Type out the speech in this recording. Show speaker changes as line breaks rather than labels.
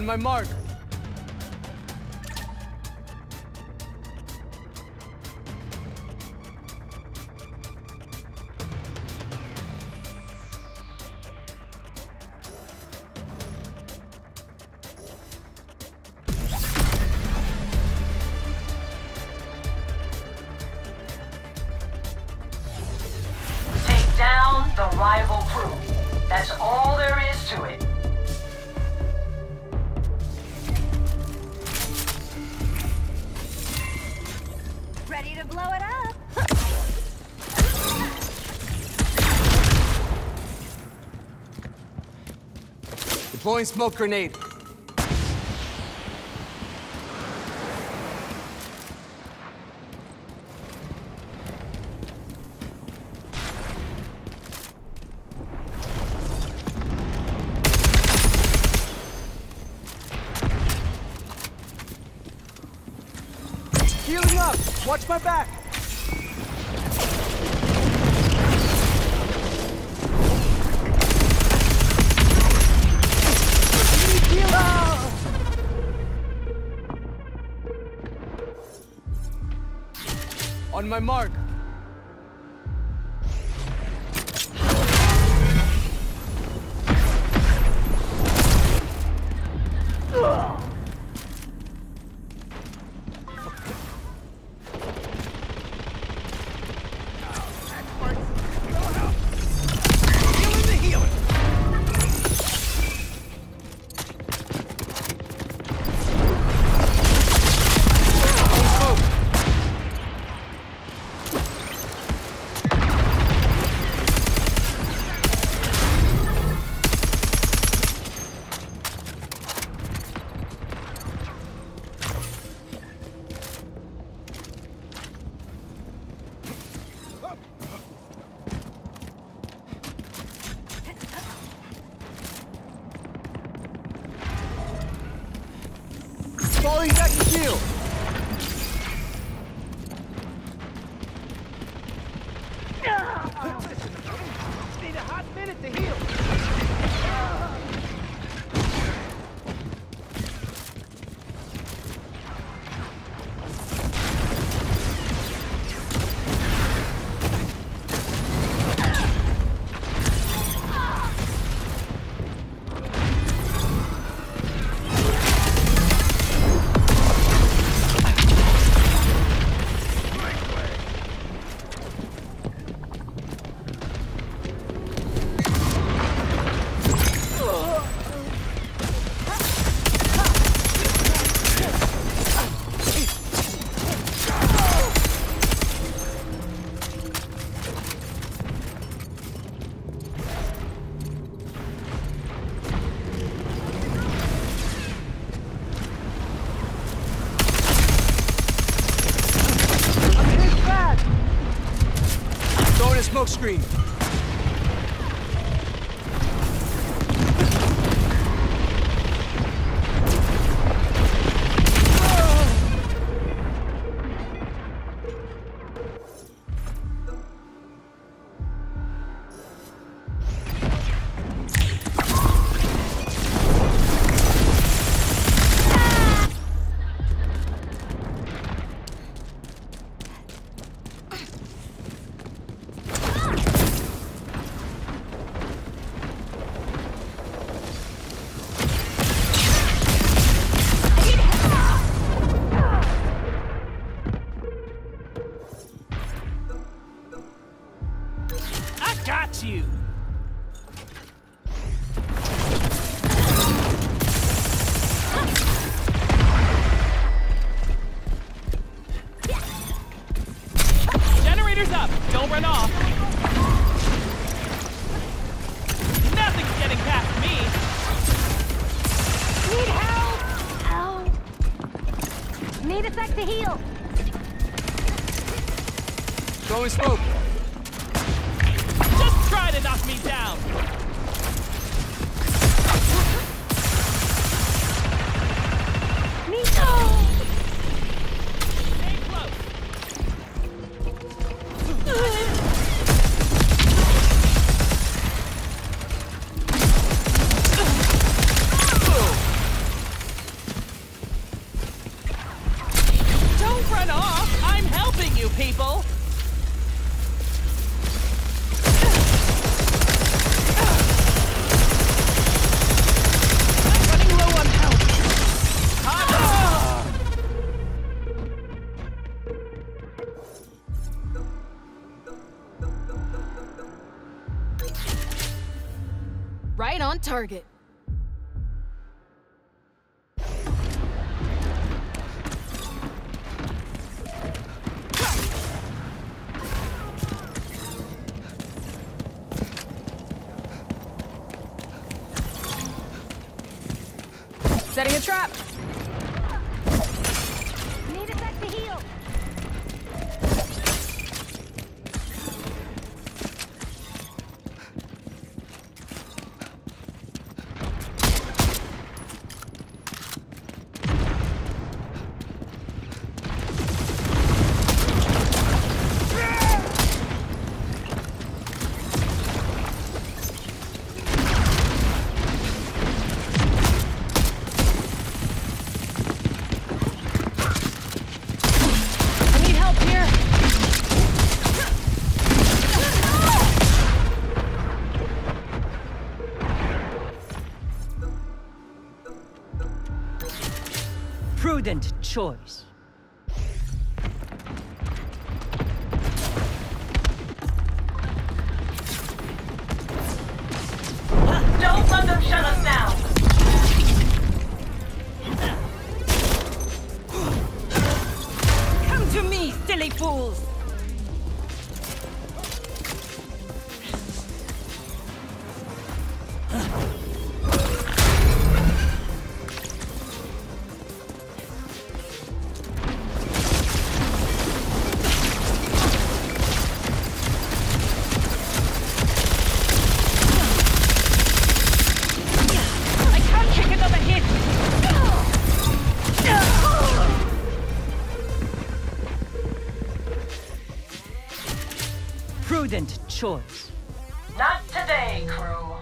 On my mark.
Take down the rival crew. That's all there is to it.
Blow it up?
Deploying smoke grenade. Healing up! Watch my back! On my mark.
Minute to heal.
Smoke screen.
Got you. Generator's up. Don't run off. Nothing's getting past me.
Need help! Ow. Need a sec to heal.
Throwing smoke.
Just try to knock me down.
Need.
Stay close. Don't run off! I'm helping you, people!
Right on target. Setting a trap.
Prudent choice.
Don't let them shut us down.
Come to me, silly fools! Prudent choice.
Not today, crew.